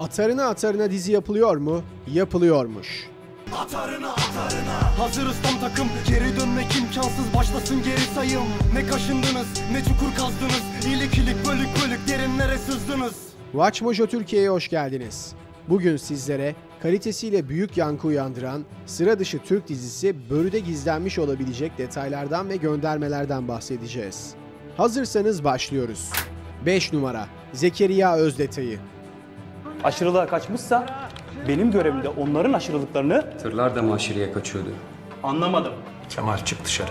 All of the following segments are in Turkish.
Atarına atarına dizi yapılıyor mu? Yapılıyormuş. Atarına atarına Hazırız tam takım Geri dönmek imkansız başlasın geri sayım Ne kaşındınız ne çukur kazdınız İlik ilik bölük bölük derinlere sızdınız Watch Mojo Türkiye'ye hoş geldiniz. Bugün sizlere kalitesiyle büyük yankı uyandıran sıra dışı Türk dizisi Börü'de gizlenmiş olabilecek detaylardan ve göndermelerden bahsedeceğiz. Hazırsanız başlıyoruz. 5 numara Zekeriya Öz detayı. Aşırılığa kaçmışsa benim görevim de onların aşırılıklarını Tırlar da mı aşırıya kaçıyordu? anlamadım. Kemal çık dışarı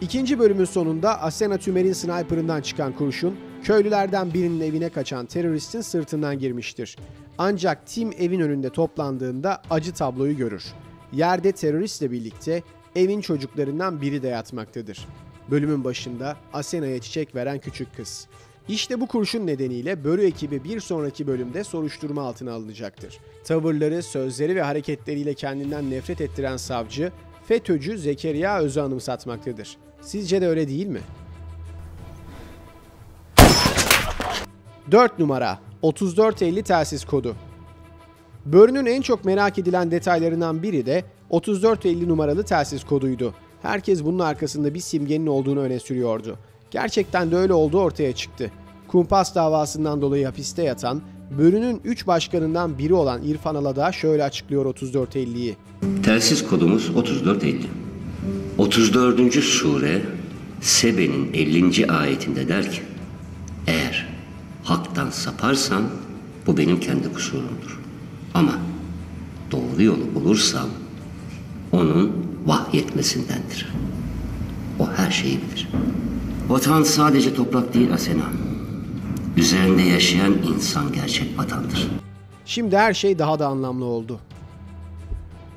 İkinci bölümün sonunda Asena Tümer'in sniperından çıkan kurşun, köylülerden birinin evine kaçan teröristin sırtından girmiştir. Ancak tim evin önünde toplandığında acı tabloyu görür. Yerde teröristle birlikte evin çocuklarından biri de yatmaktadır. Bölümün başında Asena'ya çiçek veren küçük kız. İşte bu kurşun nedeniyle Börü ekibi bir sonraki bölümde soruşturma altına alınacaktır. Tavırları, sözleri ve hareketleriyle kendinden nefret ettiren savcı, FETÖ'cü Zekeriya Öz'ü anımsatmaktadır. Sizce de öyle değil mi? 4 numara 3450 telsiz kodu. Börünün en çok merak edilen detaylarından biri de 3450 numaralı telsiz koduydu. Herkes bunun arkasında bir simgenin olduğunu öne sürüyordu. Gerçekten de öyle olduğu ortaya çıktı. Kumpas davasından dolayı hapiste yatan, Börü'nün 3 başkanından biri olan İrfan Aladağ şöyle açıklıyor 3450'yi. Telsiz kodumuz 3450. 34. sure Sebe'nin 50. ayetinde der ki Eğer haktan saparsam bu benim kendi kusurumdur. Ama doğru yolu bulursam onun vahyetmesindendir. O her şeyi bilir. Vatan sadece toprak değil Asena. Üzerinde yaşayan insan gerçek vatandır. Şimdi her şey daha da anlamlı oldu.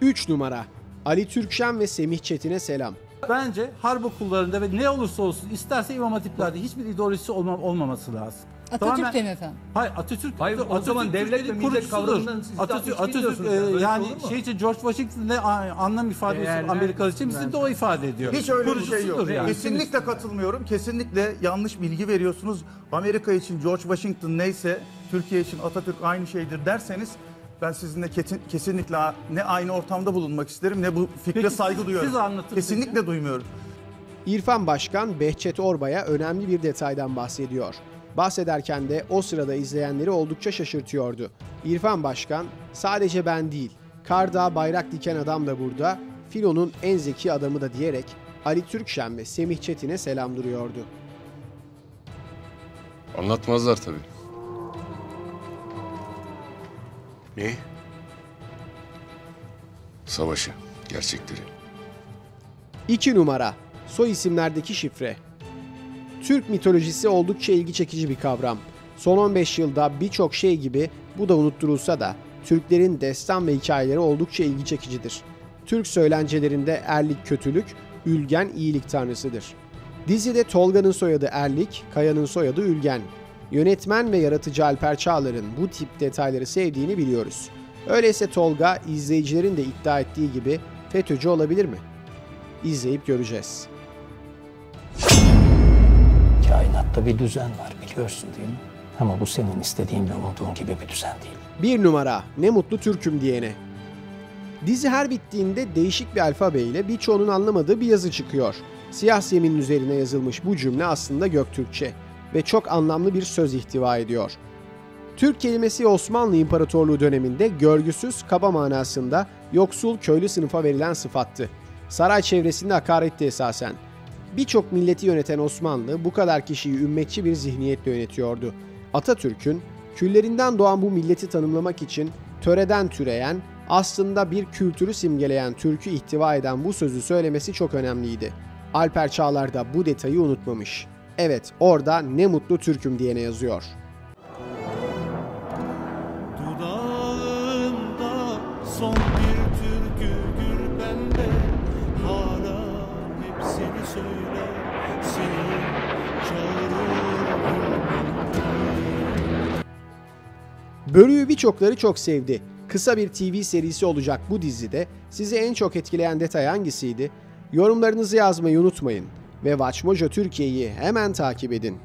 3 numara Ali Türkşen ve Semih Çetin'e selam. Bence harp okullarında ve ne olursa olsun isterse imam hatiplerde hiçbir ideolojisi olma, olmaması lazım. Atatürk'te Tamamen- mi efendim? Hayır Atatürk. Hayır, o Atatürk zaman devlet ve millet kavramından siz Atatürk, yanlış Atatürk e, böyle yani şey için George Washington ne a- anlam ifade ediyor Değerler Amerika için bizim de o ifade ediyor. Hiç öyle bir şey yok. yani. Kesinlikle katılmıyorum. Kesinlikle yanlış bilgi veriyorsunuz. Amerika için George Washington neyse Türkiye için Atatürk aynı şeydir derseniz ben sizinle kesinlikle ne aynı ortamda bulunmak isterim ne bu fikre Peki, saygı siz- duyuyorum. siz anlatın Kesinlikle peki. duymuyorum. İrfan Başkan Behçet Orbay'a önemli bir detaydan bahsediyor. Bahsederken de o sırada izleyenleri oldukça şaşırtıyordu. İrfan Başkan sadece ben değil, Karda bayrak diken adam da burada, filonun en zeki adamı da diyerek Ali Türkşen ve Semih Çetin'e selam duruyordu. Anlatmazlar tabii. Ne? Savaşı, gerçekleri. 2 numara Soy isimlerdeki şifre Türk mitolojisi oldukça ilgi çekici bir kavram. Son 15 yılda birçok şey gibi bu da unutturulsa da Türklerin destan ve hikayeleri oldukça ilgi çekicidir. Türk söylencelerinde Erlik kötülük, Ülgen iyilik tanrısıdır. Dizide Tolga'nın soyadı Erlik, Kaya'nın soyadı Ülgen. Yönetmen ve yaratıcı Alper Çağlar'ın bu tip detayları sevdiğini biliyoruz. Öyleyse Tolga izleyicilerin de iddia ettiği gibi FETÖ'cü olabilir mi? İzleyip göreceğiz. Kainatta bir düzen var biliyorsun değil mi? Ama bu senin istediğin ve umduğun gibi bir düzen değil. Bir numara ne mutlu Türk'üm diyene. Dizi her bittiğinde değişik bir alfabe ile birçoğunun anlamadığı bir yazı çıkıyor. Siyah zeminin üzerine yazılmış bu cümle aslında Göktürkçe ve çok anlamlı bir söz ihtiva ediyor. Türk kelimesi Osmanlı İmparatorluğu döneminde görgüsüz, kaba manasında yoksul köylü sınıfa verilen sıfattı. Saray çevresinde hakaretti esasen. Birçok milleti yöneten Osmanlı bu kadar kişiyi ümmetçi bir zihniyetle yönetiyordu. Atatürk'ün küllerinden doğan bu milleti tanımlamak için töreden türeyen, aslında bir kültürü simgeleyen Türk'ü ihtiva eden bu sözü söylemesi çok önemliydi. Alper Çağlar da bu detayı unutmamış. Evet, orada ne mutlu Türk'üm diyene yazıyor. Dudağımda son bir Börü'yü birçokları çok sevdi. Kısa bir TV serisi olacak bu dizide sizi en çok etkileyen detay hangisiydi? Yorumlarınızı yazmayı unutmayın ve Watch Mojo Türkiye'yi hemen takip edin.